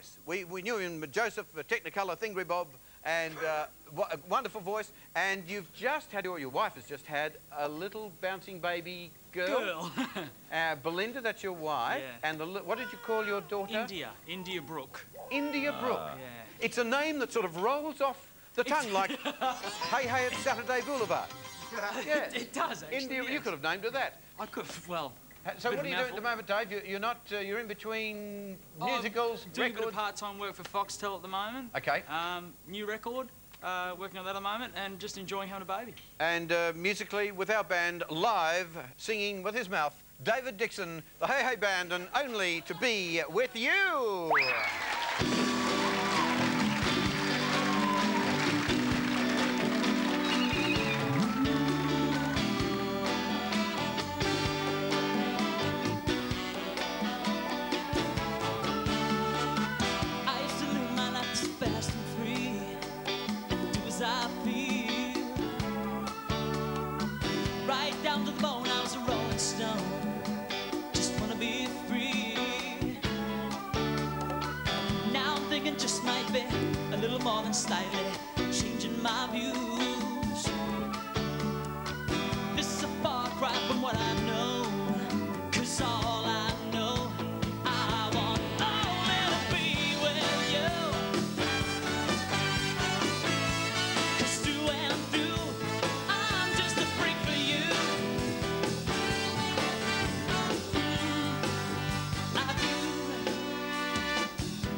voice. We, we knew him, Joseph, Technicolor, Thingy Bob, and uh, a wonderful voice. And you've just had, or your wife has just had, a little bouncing baby girl. Girl. uh, Belinda, that's your wife. Yeah. And the, what did you call your daughter? India. India Brooke. India Brooke. Yeah. It's a name that sort of rolls off the tongue like, hey, hey, it's Saturday Boulevard. Yeah. It, it does, actually, India, yes. you could have named her that. I could, well... So what are you doing at the moment, Dave? You're, you're not, uh, you're in between musicals, I'm doing a bit of part-time work for Foxtel at the moment. Okay. Um, new record, uh, working on that at the moment, and just enjoying having a baby. And uh, musically, with our band, live, singing with his mouth, David Dixon, the Hey Hey Band, and only to be with you. Than slightly changing my views. This is a far cry from what I know, cause all I know, I want only to be with and I'm just a freak for you.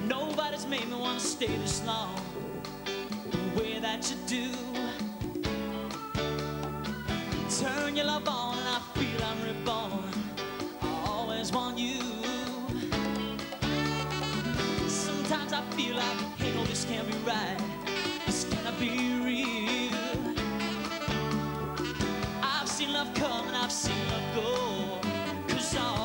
Nobody's made me wanna stay this long that you do. Turn your love on I feel I'm reborn. I always want you. Sometimes I feel like, hey, no, this can't be right. This cannot be real. I've seen love come and I've seen love go. Cause all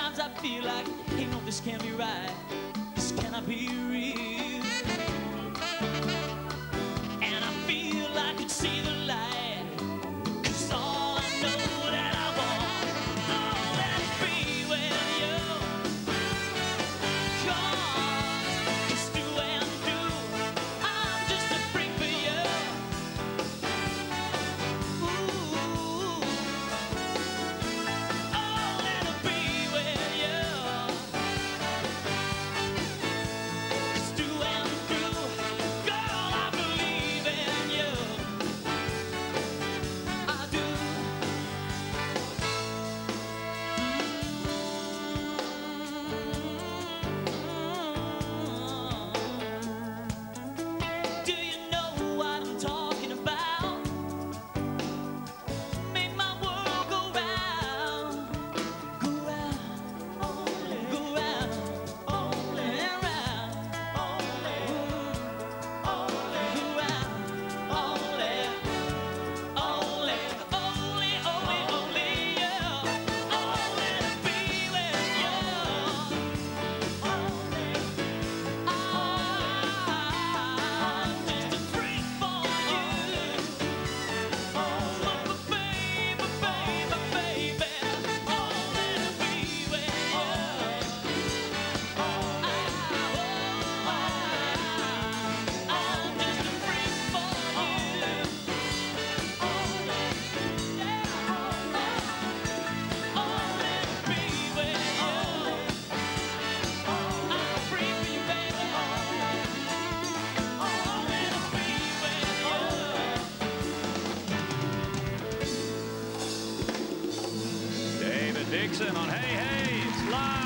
Sometimes I feel like, hey, no, this can't be right. This cannot be real. And I feel I could see the On Hey Hey. It's live.